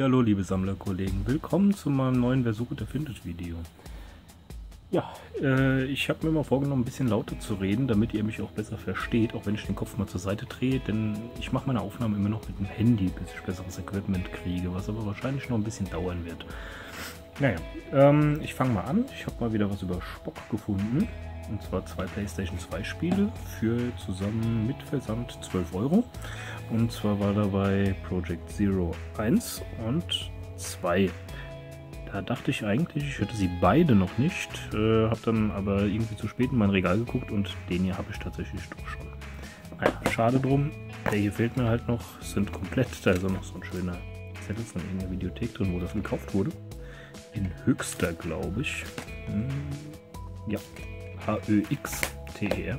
Hallo liebe Sammlerkollegen, willkommen zu meinem neuen Versuche der Vintage Video. Ja, äh, ich habe mir mal vorgenommen, ein bisschen lauter zu reden, damit ihr mich auch besser versteht, auch wenn ich den Kopf mal zur Seite drehe, denn ich mache meine Aufnahmen immer noch mit dem Handy, bis ich besseres Equipment kriege, was aber wahrscheinlich noch ein bisschen dauern wird. Naja, ähm, ich fange mal an. Ich habe mal wieder was über Spock gefunden. Und zwar zwei PlayStation 2 Spiele für zusammen mit Versand 12 Euro. Und zwar war dabei Project Zero 1 und 2. Da dachte ich eigentlich, ich hätte sie beide noch nicht, äh, habe dann aber irgendwie zu spät in mein Regal geguckt und den hier habe ich tatsächlich doch schon. Naja, schade drum. Der hier fehlt mir halt noch, sind komplett, da ist auch noch so ein schöner Zettel von irgendeiner Videothek drin, wo das gekauft wurde. In höchster, glaube ich. Hm, ja, H-Ö-X-T-E-R.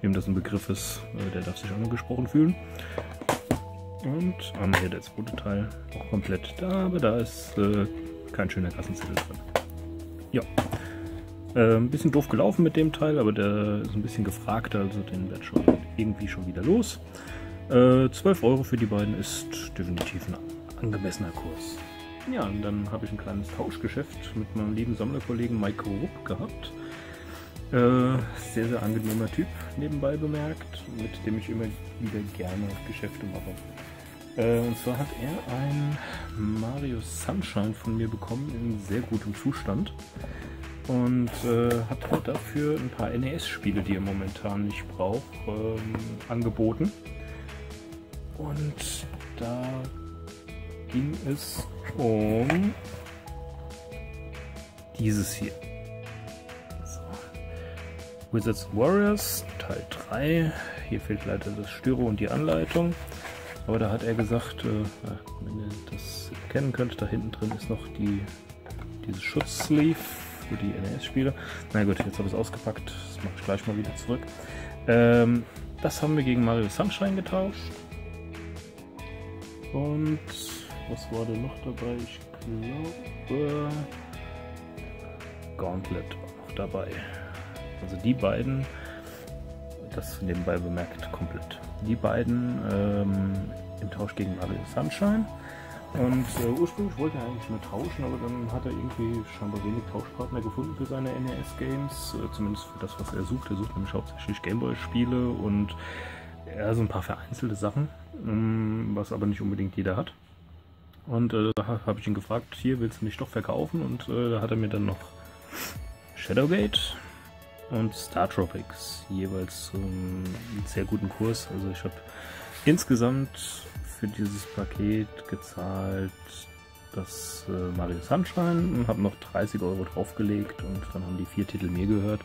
Wem das ein Begriff ist, äh, der darf sich angesprochen fühlen. Und haben hier der zweite Teil auch komplett da, aber da ist äh, kein schöner Kassenzettel drin. Ja. Äh, ein bisschen doof gelaufen mit dem Teil, aber der ist ein bisschen gefragt, also den wird schon irgendwie schon wieder los. Äh, 12 Euro für die beiden ist definitiv ein angemessener Kurs. Ja, und dann habe ich ein kleines Tauschgeschäft mit meinem lieben Sammlerkollegen Mike Rupp gehabt. Äh, sehr, sehr angenehmer Typ, nebenbei bemerkt, mit dem ich immer wieder gerne Geschäfte mache. Äh, und zwar hat er ein Mario Sunshine von mir bekommen in sehr gutem Zustand und äh, hat halt dafür ein paar NES-Spiele, die er momentan nicht braucht, ähm, angeboten. Und da ging es um dieses hier. Wizards Warriors Teil 3. Hier fehlt leider das Styro und die Anleitung. Aber da hat er gesagt, äh, wenn ihr das kennen könnt, da hinten drin ist noch die, dieses Schutzsleeve für die NES-Spiele. Na gut, jetzt habe ich es ausgepackt, das mache ich gleich mal wieder zurück. Ähm, das haben wir gegen Mario Sunshine getauscht. Und was war denn noch dabei? Ich glaube, Gauntlet war noch dabei. Also die beiden, das nebenbei bemerkt komplett. Die beiden ähm, im Tausch gegen Mario Sunshine. Und äh, ursprünglich wollte er eigentlich nur tauschen, aber dann hat er irgendwie scheinbar wenig Tauschpartner gefunden für seine NES-Games. Äh, zumindest für das, was er sucht. Er sucht nämlich hauptsächlich Gameboy-Spiele und ja, so ein paar vereinzelte Sachen, ähm, was aber nicht unbedingt jeder hat. Und äh, da habe ich ihn gefragt, hier willst du mich doch verkaufen? Und äh, da hat er mir dann noch Shadowgate und Star Tropics jeweils einen sehr guten Kurs. Also ich habe insgesamt für dieses Paket gezahlt das äh, Mario Sunshine und habe noch 30 Euro draufgelegt und dann haben die vier Titel mir gehört.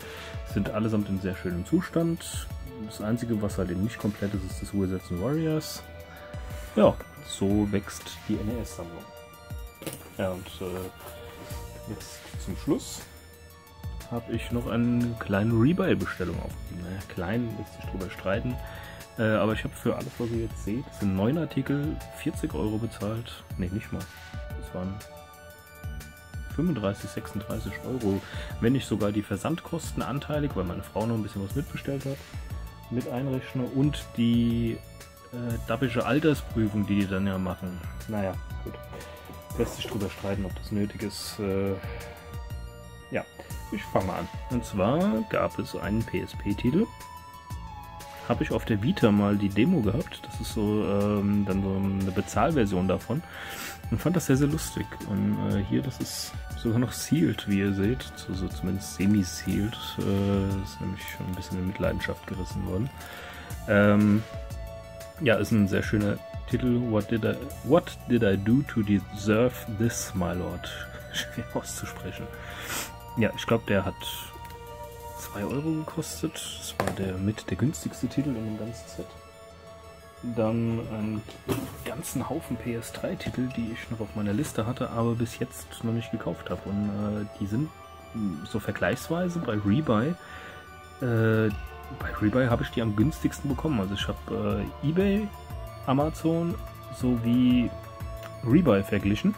Sind allesamt in sehr schönem Zustand. Das einzige, was halt eben nicht komplett ist, ist das Wizards Warriors. Ja, so wächst die NES-Sammlung. Ja, und äh, jetzt zum Schluss habe ich noch eine kleine Rebuy-Bestellung aufgegeben. Naja, klein lässt sich drüber streiten. Äh, aber ich habe für alles, was ihr jetzt seht, sind neun Artikel, 40 Euro bezahlt. Ne, nicht mal. Das waren 35, 36 Euro. Wenn ich sogar die Versandkosten anteilig, weil meine Frau noch ein bisschen was mitbestellt hat, mit einrechne und die äh, dappige Altersprüfung, die die dann ja machen. Naja, gut. Lässt sich drüber streiten, ob das nötig ist. Äh, ja, ich fange mal an. Und zwar gab es einen PSP-Titel. Habe ich auf der Vita mal die Demo gehabt. Das ist so ähm, dann so eine Bezahlversion davon. Und fand das sehr, sehr lustig. Und äh, hier, das ist sogar noch sealed, wie ihr seht. So, so zumindest semi-sealed. Äh, ist nämlich schon ein bisschen in Mitleidenschaft gerissen worden. Ähm, ja, ist ein sehr schöner Titel. What did I, what did I do to deserve this, my lord? Schwer auszusprechen. Ja, ich glaube, der hat 2 Euro gekostet. Das war der mit der günstigste Titel in dem ganzen Set. Dann einen ganzen Haufen PS3-Titel, die ich noch auf meiner Liste hatte, aber bis jetzt noch nicht gekauft habe. Und äh, die sind so vergleichsweise bei Rebuy. Äh, bei Rebuy habe ich die am günstigsten bekommen. Also ich habe äh, eBay, Amazon sowie Rebuy verglichen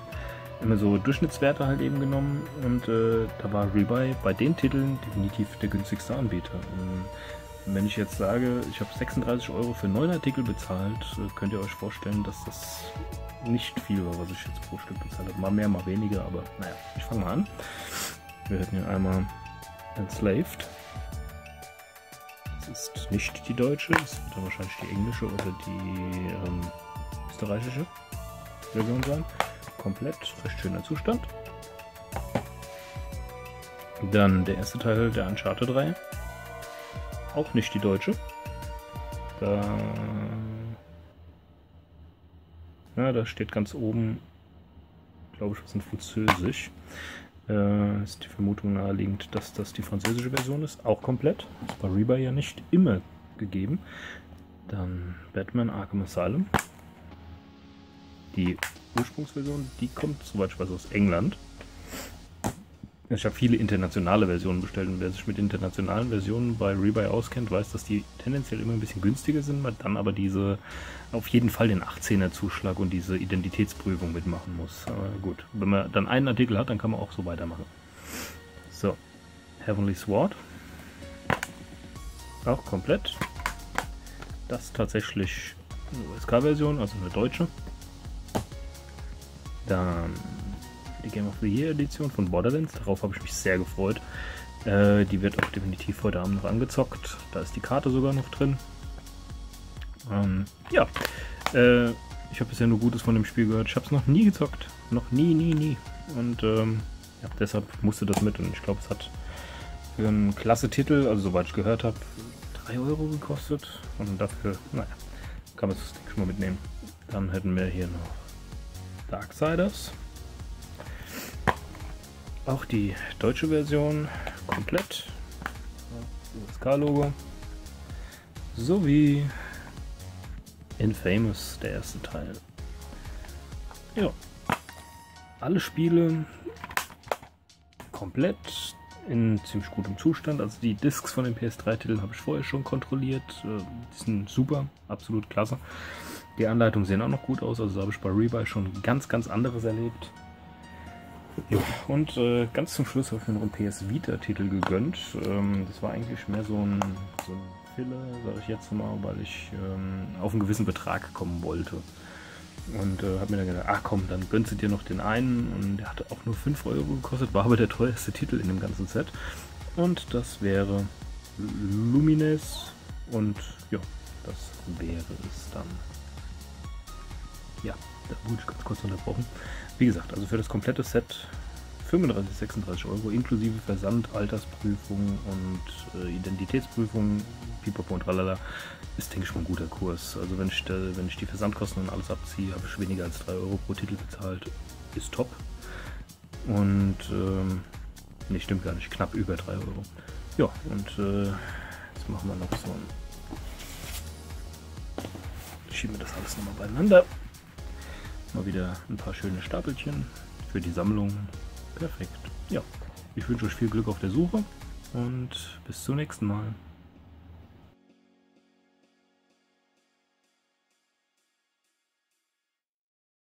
immer so Durchschnittswerte halt eben genommen und äh, da war Rebuy bei den Titeln definitiv der günstigste Anbieter. Und wenn ich jetzt sage, ich habe 36 Euro für neun Artikel bezahlt, äh, könnt ihr euch vorstellen, dass das nicht viel war, was ich jetzt pro Stück bezahlt habe. Mal mehr, mal weniger, aber naja, ich fange mal an. Wir hätten hier einmal Enslaved. Das ist nicht die deutsche, das wird dann wahrscheinlich die englische oder die ähm, österreichische Version sein. Komplett, recht schöner Zustand. Dann der erste Teil der Uncharted 3. Auch nicht die deutsche. Da, ja, da steht ganz oben, glaube ich, was in Französisch. Äh, ist die Vermutung naheliegend, dass das die französische Version ist. Auch komplett. Ist bei Rebuy ja nicht immer gegeben. Dann Batman Arkham Asylum. Die Ursprungsversion, die kommt, soweit ich weiß, aus England. Ich habe viele internationale Versionen bestellt und wer sich mit internationalen Versionen bei Rebuy auskennt, weiß, dass die tendenziell immer ein bisschen günstiger sind, man dann aber diese auf jeden Fall den 18er Zuschlag und diese Identitätsprüfung mitmachen muss. Aber gut, wenn man dann einen Artikel hat, dann kann man auch so weitermachen. So, Heavenly Sword. Auch komplett. Das tatsächlich eine USK-Version, also eine deutsche. Dann die Game of the Year Edition von Borderlands. Darauf habe ich mich sehr gefreut. Äh, die wird auch definitiv heute Abend noch angezockt. Da ist die Karte sogar noch drin. Ähm, ja, äh, ich habe bisher nur Gutes von dem Spiel gehört. Ich habe es noch nie gezockt. Noch nie, nie, nie. Und ähm, ja, deshalb musste das mit. Und ich glaube, es hat für einen klasse Titel, also soweit ich gehört habe, 3 Euro gekostet. Und dafür, naja, kann man das schon mal mitnehmen. Dann hätten wir hier noch Darksiders. Auch die deutsche Version komplett. USK-Logo. Sowie Infamous, der erste Teil. Ja. Alle Spiele komplett in ziemlich gutem Zustand. Also die Discs von den PS3-Titeln habe ich vorher schon kontrolliert. Äh, die sind super, absolut klasse. Die Anleitungen sehen auch noch gut aus. Also habe ich bei Rebuy schon ganz, ganz anderes erlebt. Jo, und äh, ganz zum Schluss habe ich mir noch einen PS Vita-Titel gegönnt. Ähm, das war eigentlich mehr so ein, so ein Filler, sage ich jetzt mal, weil ich ähm, auf einen gewissen Betrag kommen wollte. Und äh, habe mir dann gedacht, ach komm, dann gönnst du dir noch den einen. Und der hatte auch nur 5 Euro gekostet, war aber der teuerste Titel in dem ganzen Set. Und das wäre Lumines. Und ja, das wäre es dann. Ja, da wurde ich ganz kurz unterbrochen. Wie gesagt, also für das komplette Set 35, 36 Euro inklusive Versand, Altersprüfung und äh, Identitätsprüfung, pipapo und tralala, ist denke ich mal ein guter Kurs. Also wenn ich, da, wenn ich die Versandkosten und alles abziehe, habe ich weniger als 3 Euro pro Titel bezahlt. Ist top. Und ähm, ne, stimmt gar nicht, knapp über 3 Euro. Ja, und äh, jetzt machen wir noch so ein. Schieben wir das alles nochmal beieinander. Mal wieder ein paar schöne Stapelchen für die Sammlung. Perfekt. Ja, ich wünsche euch viel Glück auf der Suche und bis zum nächsten Mal.